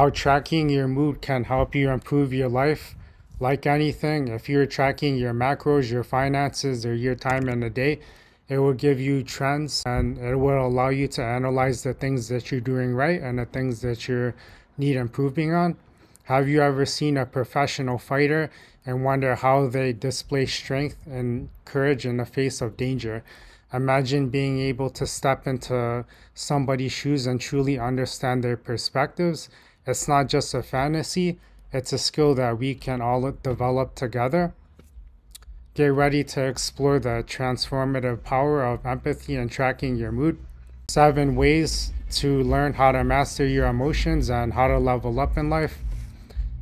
how tracking your mood can help you improve your life. Like anything, if you're tracking your macros, your finances, or your time in a day, it will give you trends and it will allow you to analyze the things that you're doing right and the things that you need improving on. Have you ever seen a professional fighter and wonder how they display strength and courage in the face of danger? Imagine being able to step into somebody's shoes and truly understand their perspectives. It's not just a fantasy, it's a skill that we can all develop together. Get ready to explore the transformative power of empathy and tracking your mood. Seven ways to learn how to master your emotions and how to level up in life.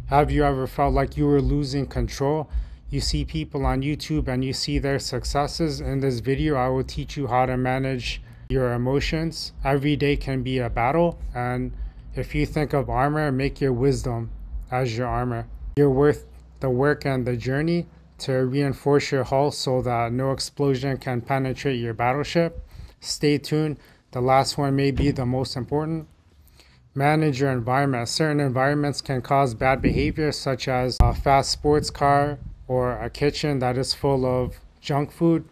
Have you ever felt like you were losing control? You see people on YouTube and you see their successes. In this video, I will teach you how to manage your emotions. Every day can be a battle. And if you think of armor, make your wisdom as your armor. You're worth the work and the journey to reinforce your hull so that no explosion can penetrate your battleship. Stay tuned. The last one may be the most important manage your environment. Certain environments can cause bad behavior, such as a fast sports car or a kitchen that is full of junk food,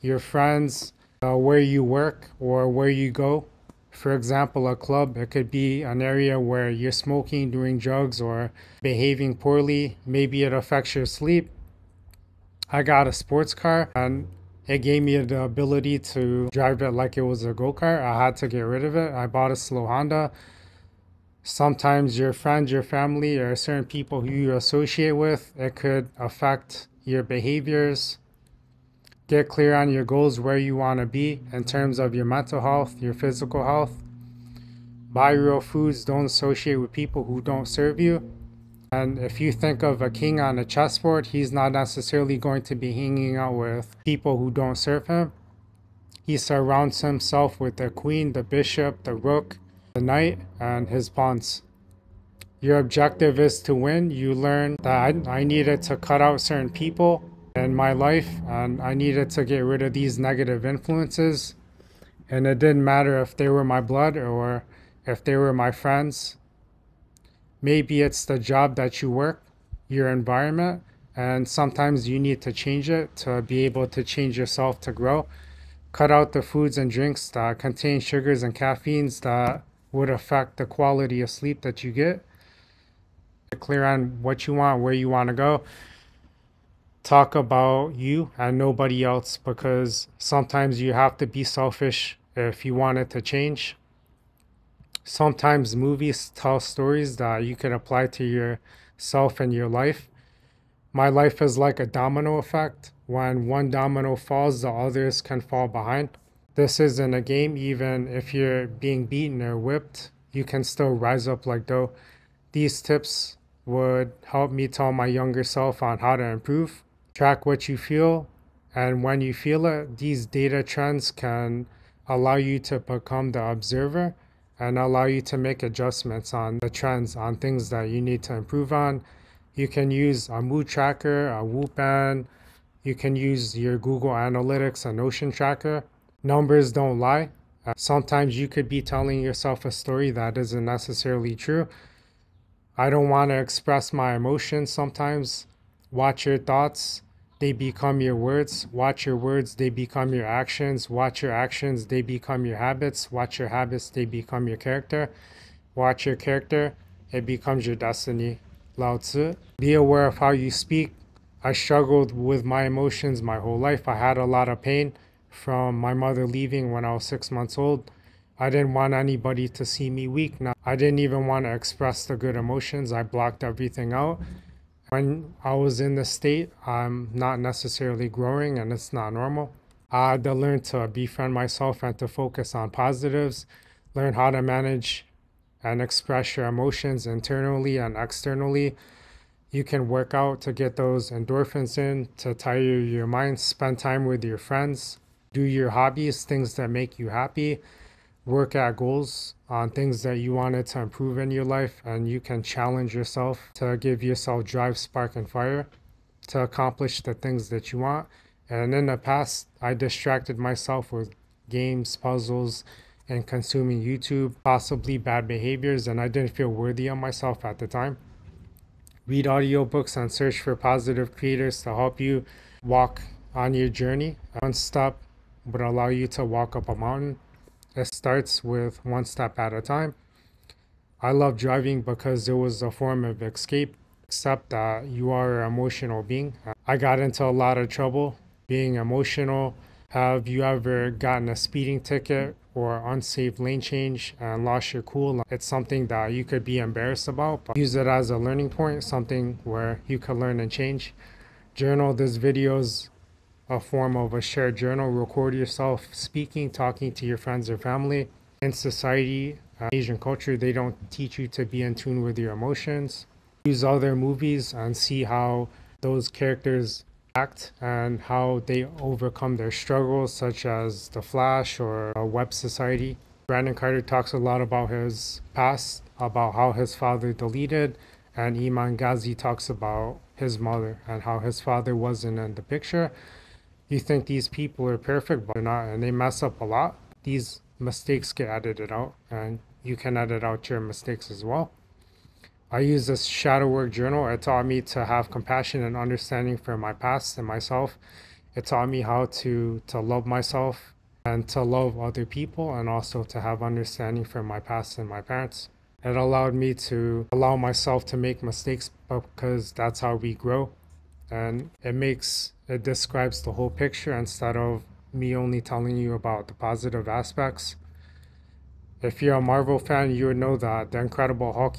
your friends, uh, where you work or where you go. For example, a club, it could be an area where you're smoking, doing drugs, or behaving poorly. Maybe it affects your sleep. I got a sports car and it gave me the ability to drive it like it was a go kart. I had to get rid of it. I bought a slow Honda sometimes your friends, your family, or certain people who you associate with, it could affect your behaviors. Get clear on your goals, where you want to be in terms of your mental health, your physical health. Buy real foods, don't associate with people who don't serve you. And if you think of a king on a chessboard, he's not necessarily going to be hanging out with people who don't serve him. He surrounds himself with the queen, the bishop, the rook, the knight and his pawns. Your objective is to win. You learn that I needed to cut out certain people in my life and I needed to get rid of these negative influences. And it didn't matter if they were my blood or if they were my friends. Maybe it's the job that you work, your environment, and sometimes you need to change it to be able to change yourself to grow. Cut out the foods and drinks that contain sugars and caffeines that would affect the quality of sleep that you get. Clear on what you want, where you want to go. Talk about you and nobody else because sometimes you have to be selfish if you want it to change. Sometimes movies tell stories that you can apply to yourself and your life. My life is like a domino effect. When one domino falls, the others can fall behind. This isn't a game, even if you're being beaten or whipped, you can still rise up like though. These tips would help me tell my younger self on how to improve. Track what you feel, and when you feel it, these data trends can allow you to become the observer and allow you to make adjustments on the trends on things that you need to improve on. You can use a mood tracker, a Whoop band. You can use your Google Analytics, a Notion tracker numbers don't lie. Uh, sometimes you could be telling yourself a story that isn't necessarily true. I don't want to express my emotions sometimes. Watch your thoughts, they become your words. Watch your words, they become your actions. Watch your actions, they become your habits. Watch your habits, they become your character. Watch your character, it becomes your destiny. Lao Tzu. Be aware of how you speak. I struggled with my emotions my whole life. I had a lot of pain from my mother leaving when I was six months old. I didn't want anybody to see me weak. Now, I didn't even want to express the good emotions. I blocked everything out. When I was in the state, I'm not necessarily growing and it's not normal. I had to learn to befriend myself and to focus on positives, learn how to manage and express your emotions internally and externally. You can work out to get those endorphins in, to tire your mind, spend time with your friends, do your hobbies, things that make you happy, work at goals on things that you wanted to improve in your life, and you can challenge yourself to give yourself drive, spark, and fire to accomplish the things that you want. And in the past, I distracted myself with games, puzzles, and consuming YouTube, possibly bad behaviors, and I didn't feel worthy of myself at the time. Read audiobooks and search for positive creators to help you walk on your journey. One step would allow you to walk up a mountain. It starts with one step at a time. I love driving because it was a form of escape, except that you are an emotional being. I got into a lot of trouble being emotional. Have you ever gotten a speeding ticket or unsafe lane change and lost your cool? It's something that you could be embarrassed about, but use it as a learning point, something where you could learn and change. Journal this videos a form of a shared journal. Record yourself speaking, talking to your friends or family. In society, uh, Asian culture, they don't teach you to be in tune with your emotions. Use other movies and see how those characters act and how they overcome their struggles, such as The Flash or Web Society. Brandon Carter talks a lot about his past, about how his father deleted, and Iman Gadzhi talks about his mother and how his father wasn't in the picture you think these people are perfect, but they're not, and they mess up a lot. These mistakes get edited out, and you can edit out your mistakes as well. I use this shadow work journal. It taught me to have compassion and understanding for my past and myself. It taught me how to to love myself and to love other people and also to have understanding for my past and my parents. It allowed me to allow myself to make mistakes because that's how we grow. And it makes it describes the whole picture instead of me only telling you about the positive aspects. If you're a Marvel fan, you would know that the Incredible Hulk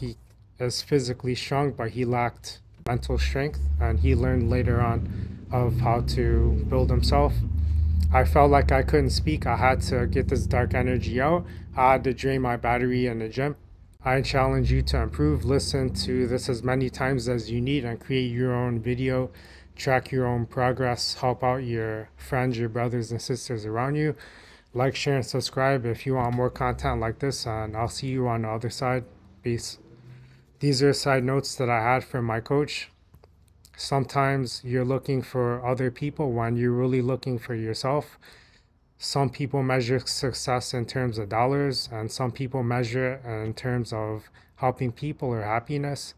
is physically strong, but he lacked mental strength, and he learned later on of how to build himself. I felt like I couldn't speak. I had to get this dark energy out. I had to drain my battery in the gym. I challenge you to improve. Listen to this as many times as you need and create your own video track your own progress, help out your friends, your brothers and sisters around you. Like, share, and subscribe if you want more content like this, and I'll see you on the other side. Peace. These are side notes that I had from my coach. Sometimes you're looking for other people when you're really looking for yourself. Some people measure success in terms of dollars, and some people measure it in terms of helping people or happiness.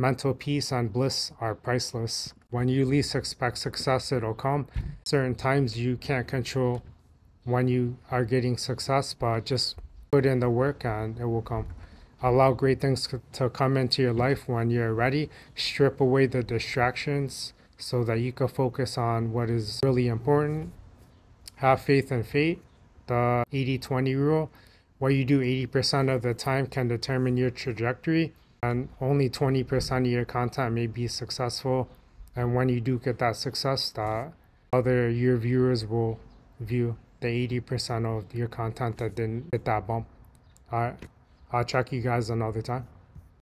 Mental peace and bliss are priceless. When you least expect success, it'll come. Certain times you can't control when you are getting success, but just put in the work and it will come. Allow great things to come into your life when you're ready. Strip away the distractions so that you can focus on what is really important. Have faith in fate. The 80 20 rule. What you do 80% of the time can determine your trajectory and only 20% of your content may be successful. And when you do get that success that other your viewers will view the 80% of your content that didn't hit that bump. All right. I'll check you guys another time